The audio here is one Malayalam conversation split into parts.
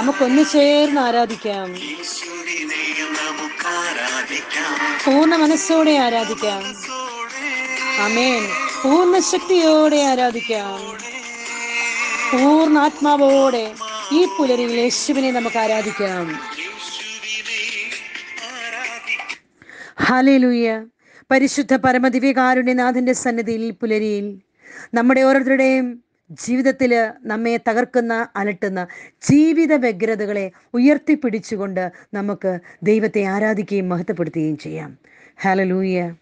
നമുക്കൊന്നു ചേർന്ന് ആരാധിക്കാം. പൂർണ മനസ്സോടെ ആരാധിക്കാം. അമേൻ പൂർണ ശക്തിയോടെ ആരാധിക്കാം. പൂർണ ആത്മാവോടെ ഈ പുലരിയിൽ യേശുവിനെ നമുക്ക് ആരാധിക്കാം. ഹാലേലൂയ പരിശുദ്ധ പരമദിവ്യകാരുണ്യനാഥന്റെ സന്നിധിയിൽ പുലരിയിൽ നമ്മുടെ ഓരോരുത്തരുടെയും ജീവിതത്തിൽ നമ്മെ തകർക്കുന്ന അലട്ടുന്ന ജീവിത വ്യഗ്രതകളെ ഉയർത്തിപ്പിടിച്ചുകൊണ്ട് നമുക്ക് ദൈവത്തെ ആരാധിക്കുകയും മഹത്വപ്പെടുത്തുകയും ചെയ്യാം. ഹാലലൂയ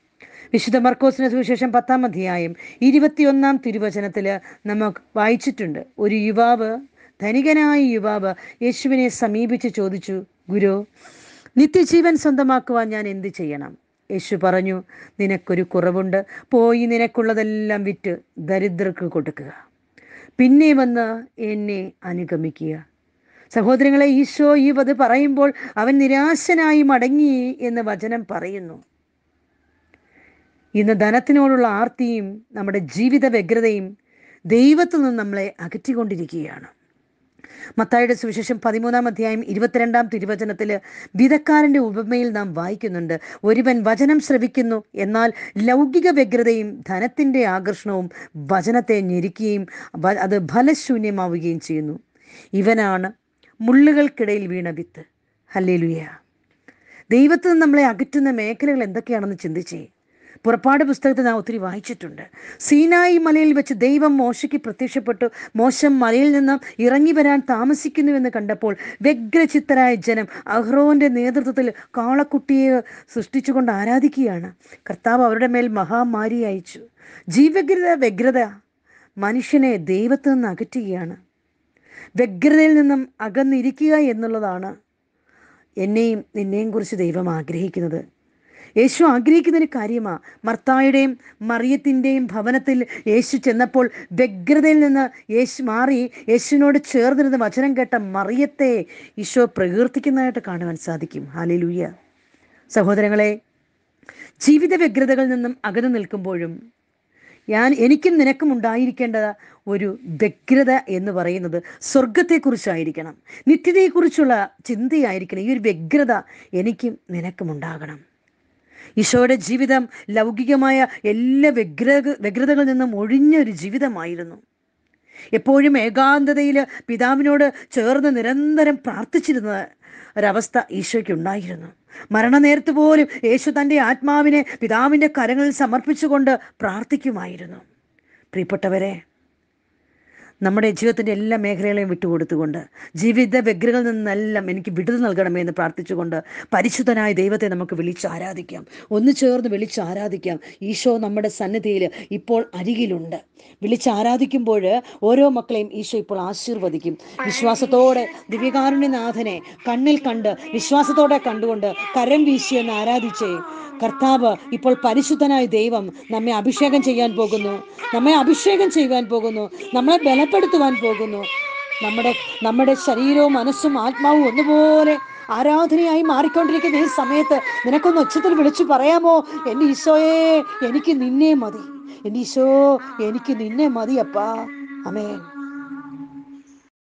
വിശുദ്ധ മർക്കോസിന് സുവിശേഷം പത്താം അധ്യായം ഇരുപത്തിയൊന്നാം തിരുവചനത്തിൽ നമുക്ക് വായിച്ചിട്ടുണ്ട്. ഒരു യുവാവ് ധനികനായ യുവാവ് യേശുവിനെ സമീപിച്ച് ചോദിച്ചു ഗുരു നിത്യജീവൻ സ്വന്തമാക്കുവാൻ ഞാൻ എന്ത് ചെയ്യണം? യേശു പറഞ്ഞു നിനക്കൊരു കുറവുണ്ട്. പോയി നിനക്കുള്ളതെല്ലാം വിറ്റ് ദരിദ്രർക്ക് കൊടുക്കുക. പിന്നെ വന്ന് എന്നെ അനുഗമിക്കുക. സഹോദരങ്ങളെ ഈശോ ഈ വത് പറയുമ്പോൾ അവൻ നിരാശനായി മടങ്ങി എന്ന് വചനം പറയുന്നു. ഇന്ന് ധനത്തിനോടുള്ള ആർത്തിയും നമ്മുടെ ജീവിത വ്യഗ്രതയും ദൈവത്തിൽ നിന്ന് നമ്മളെ അകറ്റിക്കൊണ്ടിരിക്കുകയാണ്. മത്തായുടെ സുവിശേഷം പതിമൂന്നാം അധ്യായം ഇരുപത്തിരണ്ടാം തിരുവചനത്തിൽ വിധക്കാരന്റെ ഉപമയിൽ നാം വായിക്കുന്നുണ്ട്. ഒരുവൻ വചനം ശ്രവിക്കുന്നു. എന്നാൽ ലൗകിക വ്യഗ്രതയും ധനത്തിന്റെ ആകർഷണവും വചനത്തെ ഞെരുക്കുകയും അത് ഫലശൂന്യമാവുകയും ചെയ്യുന്നു. ഇവനാണ് മുള്ളുകൾക്കിടയിൽ വീണ വിത്ത്. ഹല്ലേലുയ. ദൈവത്തിൽ നിന്ന് നമ്മളെ അകറ്റുന്ന മേഖലകൾ എന്തൊക്കെയാണെന്ന് ചിന്തിച്ചേ. പുറപ്പാട് പുസ്തകത്തിൽ നാം ഒത്തിരി വായിച്ചിട്ടുണ്ട്. സീനായി മലയിൽ വെച്ച് ദൈവം മോശയ്ക്ക് പ്രത്യക്ഷപ്പെട്ടു. മോശം മലയിൽ നിന്ന് ഇറങ്ങി വരാൻ താമസിക്കുന്നുവെന്ന് കണ്ടപ്പോൾ വ്യഗ്രചിത്തരായ ജനം അഹ്റോന്റെ നേതൃത്വത്തിൽ കാളക്കുട്ടിയെ സൃഷ്ടിച്ചുകൊണ്ട് ആരാധിക്കുകയാണ്. കർത്താവ് അവരുടെ മേൽ മഹാമാരി അയച്ചു. ജീവഗ്രത വ്യഗ്രത മനുഷ്യനെ ദൈവത്തിൽ നിന്ന് അകറ്റുകയാണ്. വ്യഗ്രതയിൽ നിന്നും അകന്നിരിക്കുക എന്നുള്ളതാണ് എന്നെയും നിന്നെയും കുറിച്ച് ദൈവം ആഗ്രഹിക്കുന്നത്. യേശു ആഗ്രഹിക്കുന്ന ഒരു കാര്യമാണ് മർത്തായുടെയും മറിയത്തിന്റെയും ഭവനത്തിൽ യേശു ചെന്നപ്പോൾ വ്യഗ്രതയിൽ നിന്ന് യേശു മാറി യേശുവിനോട് ചേർന്നിരുന്ന വചനം കേട്ട മറിയത്തെ ഈശോ പ്രകീർത്തിക്കുന്നതായിട്ട് കാണുവാൻ സാധിക്കും. ഹാലിലൂയ സഹോദരങ്ങളെ ജീവിത വ്യഗ്രതകളിൽ നിന്നും അകന്നു നിൽക്കുമ്പോഴും ഞാൻ എനിക്കും നിനക്കും ഉണ്ടായിരിക്കേണ്ട ഒരു വ്യഗ്രത എന്ന് പറയുന്നത് സ്വർഗത്തെക്കുറിച്ചായിരിക്കണം നിത്യതയെക്കുറിച്ചുള്ള ചിന്തയായിരിക്കണം. ഈ ഒരു വ്യഗ്രത എനിക്കും നിനക്കും ഉണ്ടാകണം. ഈശോയുടെ ജീവിതം ലൗകികമായ എല്ലാ വ്യഗ്ര വ്യഗ്രതകളിൽ നിന്നും ഒഴിഞ്ഞ ഒരു ജീവിതമായിരുന്നു. എപ്പോഴും ഏകാന്തതയിൽ പിതാവിനോട് ചേർന്ന് നിരന്തരം പ്രാർത്ഥിച്ചിരുന്ന ഒരവസ്ഥ ഈശോയ്ക്കുണ്ടായിരുന്നു. മരണനേരത്ത് പോലും യേശു തന്റെ ആത്മാവിനെ പിതാവിന്റെ കരങ്ങളിൽ സമർപ്പിച്ചുകൊണ്ട് പ്രാർത്ഥിക്കുമായിരുന്നു. പ്രിയപ്പെട്ടവരെ നമ്മുടെ ജീവിതത്തിന്റെ എല്ലാ മേഖലകളെയും വിട്ടുകൊടുത്തുകൊണ്ട് ജീവിത വ്യഗ്രകളിൽ നിന്നെല്ലാം എനിക്ക് വിടുതൽ നൽകണമേ എന്ന് പ്രാർത്ഥിച്ചുകൊണ്ട് പരിശുദ്ധനായ ദൈവത്തെ നമുക്ക് വിളിച്ച് ആരാധിക്കാം ഒന്ന് ചേർന്ന് വിളിച്ച് ആരാധിക്കാം ഈശോ നമ്മുടെ സന്നിധിയിൽ ഇപ്പോൾ അരികിലുണ്ട്. വിളിച്ച് ആരാധിക്കുമ്പോൾ ഓരോ മക്കളെയും ഈശോ ഇപ്പോൾ ആശീർവദിക്കും. വിശ്വാസത്തോടെ ദിവ്യകാരുണ്യനാഥനെ കണ്ണിൽ കണ്ട് വിശ്വാസത്തോടെ കണ്ടുകൊണ്ട് കരം വീശി എന്ന് ആരാധിച്ചേ കർത്താവ് ഇപ്പോൾ പരിശുദ്ധനായ ദൈവം നമ്മെ അഭിഷേകം ചെയ്യാൻ പോകുന്നു. നമ്മെ അഭിഷേകം ചെയ്യുവാൻ പോകുന്നു. നമ്മളെ ബലപ്പെടുത്തുവാൻ പോകുന്നു. നമ്മുടെ നമ്മുടെ ശരീരവും മനസ്സും ആത്മാവും ഒന്നുപോലെ ആരാധനയായി മാറിക്കൊണ്ടിരിക്കുന്ന ഈ സമയത്ത് നിനക്കൊന്ന് ഉച്ചത്തിൽ വിളിച്ചു പറയാമോ? എന്റെ ഈശോയെ എനിക്ക് നിന്നെ മതി. എന്റെ ഈശോ എനിക്ക് നിന്നെ മതിയപ്പാ. അമേ